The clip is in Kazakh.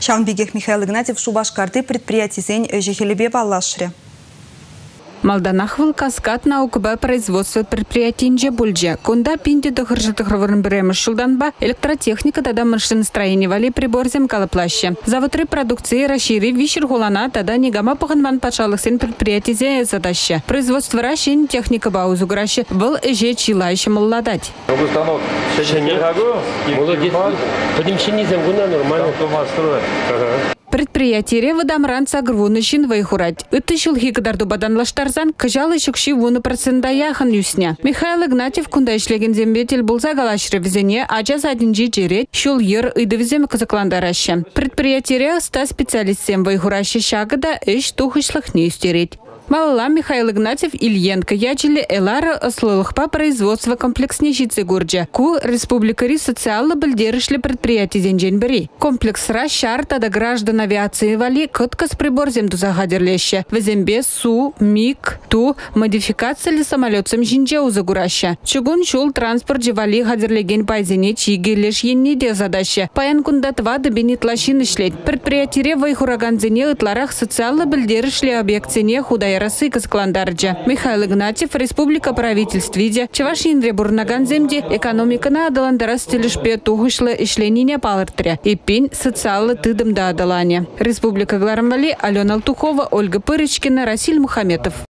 Шаңбегех Михаил Игнатьев Шубашкарды предприятизен жехелебе баллашры. Малданахвыл каскад наукба производство предприятий бульже. Кунда пинде до хржатыхрывырын біремі шылданба электротехника тада машиностроение вали приборзем калаплаще. Заводры продукции расшири вишер гулана тада негама паханман пачалых сен предприятие задаща. Производство рашин техника баузу граще был эже чилайше молодать. Станок Молодец. Поднимщини замгуна нормально. Предприятие выдамран сагрвуны шин вайхурать. Ыты шылхи кадарду баданлаштарзан кажалы шукши вуны процента яхан юсня. Михаил Игнатьев кунда ишлеген зембетел булса галашры визене ажаз адинжи жере шул ер ыды визем казакландараще. Предприятие ста специалистсем вайхуращи шагада эш тухышлых не истереть. Малала Михаил Игнатьев Ильенко ячили Элара ослылыхпа производства комплекснейшицы гурджа. Ку республикари социально бельдерышли предприятий зенжен бери. Комплекс ра шарта да граждан авиации вали кытка с приборзем до загадерлеща. Везембе су, миг, ту, модификация ли самолетцем жинже узагураща. Чугун шул транспорт живали хадерлеген пайзене чиги лишь енне де задаща. Паян кунда два да бенитлашин ишлет. Предприятие вайхураганзене ытларах социально бельдерышли объектсене худая эрасы Каскаландарджа. Михаил Игнатьев, Республика правительствиде, Чавашинре Бурнаганземде, экономикана адаландарас телешпе тухышлы ишленіне и Иппин социалы тыдым до адалане. Республика Гларамвали, Алена Алтухова, Ольга Пырочкина, Расиль Мухаметов.